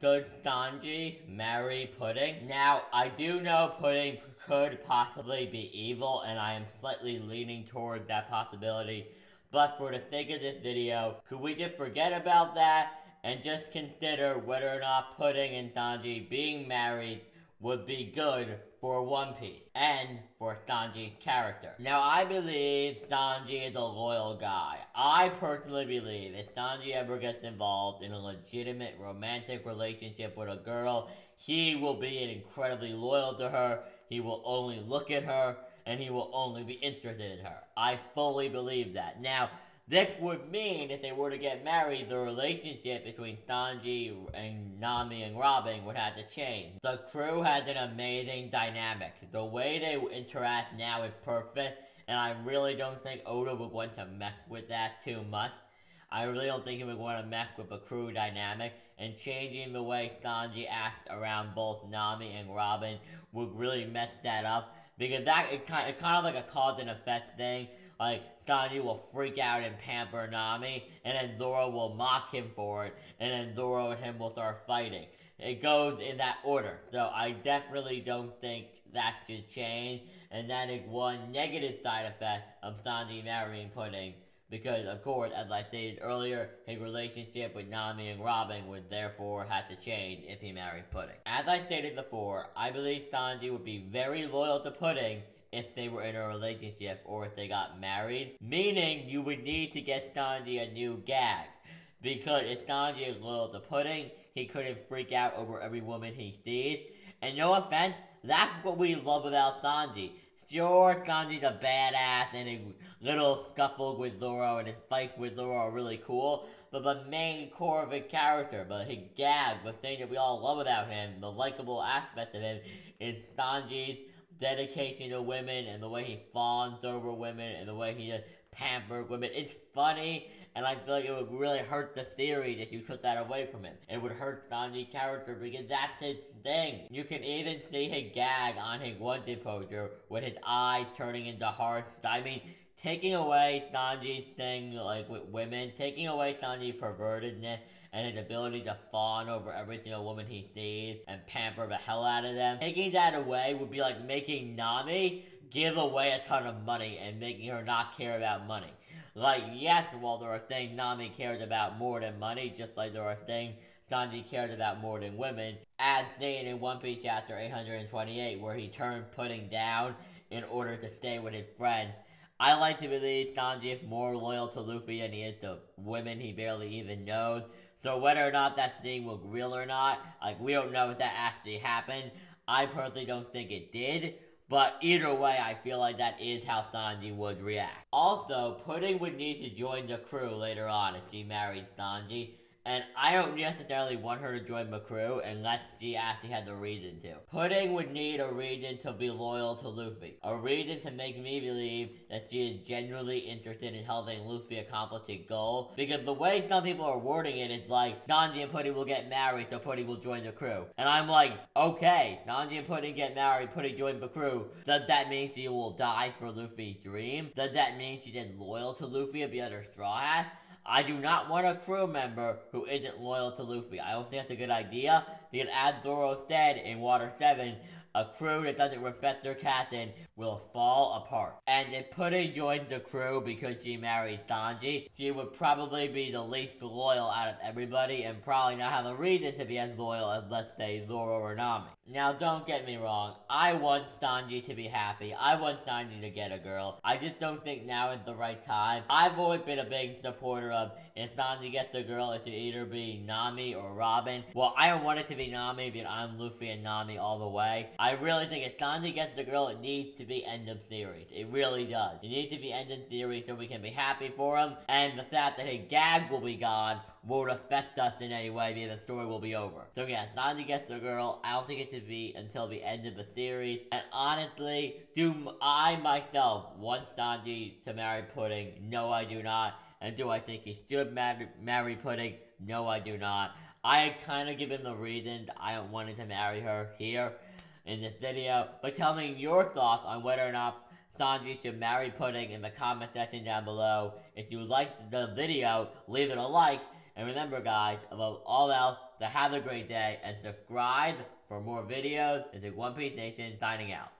Should Sanji marry Pudding? Now, I do know Pudding could possibly be evil, and I am slightly leaning toward that possibility. But for the sake of this video, could we just forget about that and just consider whether or not Pudding and Sanji being married would be good for One Piece and for Sanji's character. Now, I believe Sanji is a loyal guy. I personally believe if Sanji ever gets involved in a legitimate romantic relationship with a girl, he will be incredibly loyal to her. He will only look at her and he will only be interested in her. I fully believe that. Now, this would mean if they were to get married, the relationship between Sanji and Nami and Robin would have to change. The crew has an amazing dynamic. The way they interact now is perfect, and I really don't think Oda would want to mess with that too much. I really don't think he would want to mess with the crew dynamic, and changing the way Sanji acts around both Nami and Robin would really mess that up, because that it kind of like a cause and effect thing like, Sanji will freak out and pamper Nami, and then Zoro will mock him for it, and then Zoro and him will start fighting. It goes in that order. So I definitely don't think that should change, and that is one negative side effect of Sanji marrying Pudding. Because, of course, as I stated earlier, his relationship with Nami and Robin would therefore have to change if he married Pudding. As I stated before, I believe Sanji would be very loyal to Pudding if they were in a relationship or if they got married. Meaning you would need to get Sanji a new gag. Because if Sanji is loyal to Pudding, he couldn't freak out over every woman he sees. And no offense, that's what we love about Sanji. Sure, Sanji's a badass and his little scuffle with Zoro and his fights with Zoro are really cool. But the main core of his character, but his gag, the thing that we all love about him, the likable aspect of him, is Sanji's dedication to women and the way he fawns over women and the way he just pampered women. It's funny, and I feel like it would really hurt the theory that you took that away from him. It would hurt Sanji's character because that's his thing. You can even see his gag on his wanted poster with his eyes turning into hearts. I mean, taking away Sanji's thing, like with women, taking away Sanji's pervertedness, and his ability to fawn over every single woman he sees and pamper the hell out of them. Taking that away would be like making Nami give away a ton of money and making her not care about money. Like, yes, while there are things Nami cares about more than money, just like there are things Sanji cares about more than women, as stated in One Piece chapter 828, where he turned Pudding down in order to stay with his friends. I like to believe Sanji is more loyal to Luffy than he is to women he barely even knows. So whether or not that thing was real or not, like we don't know if that actually happened. I personally don't think it did. But either way, I feel like that is how Sanji would react. Also, Pudding would need to join the crew later on if she married Sanji. And I don't necessarily want her to join the crew unless she actually had the reason to. Pudding would need a reason to be loyal to Luffy. A reason to make me believe that she is genuinely interested in helping Luffy accomplish his goal. Because the way some people are wording it is like, Sanji and Pudding will get married, so Pudding will join the crew. And I'm like, okay, Sanji and Pudding get married, Pudding joins the crew. Does that mean she will die for Luffy's dream? Does that mean she's loyal to Luffy and be under Straw Hat? I do not want a crew member who isn't loyal to Luffy. I don't think that's a good idea, because as Zoro dead in Water 7, a crew that doesn't respect their captain will fall apart. And if Pudding joined the crew because she married Sanji, she would probably be the least loyal out of everybody and probably not have a reason to be as loyal as, let's say, Zoro or Nami. Now, don't get me wrong. I want Sanji to be happy. I want Sanji to get a girl. I just don't think now is the right time. I've always been a big supporter of if Sanji gets a girl, it should either be Nami or Robin. Well, I don't want it to be Nami, but I'm Luffy and Nami all the way. I really think if Sanji gets the girl, it needs to be end of series. It really does. It needs to be end of series so we can be happy for him. And the fact that his gag will be gone won't affect us in any way because the story will be over. So yeah, Sanji gets the girl. I don't think it should be until the end of the series. And honestly, do I myself want Sanji to marry Pudding? No, I do not. And do I think he should marry, Pudding? No, I do not. I kind of given the reasons I don't want him to marry her here in this video. But tell me your thoughts on whether or not Sanji should marry Pudding in the comment section down below. If you liked the video, leave it a like. And remember guys, above all else, to have a great day and subscribe for more videos. This is One Piece Nation signing out.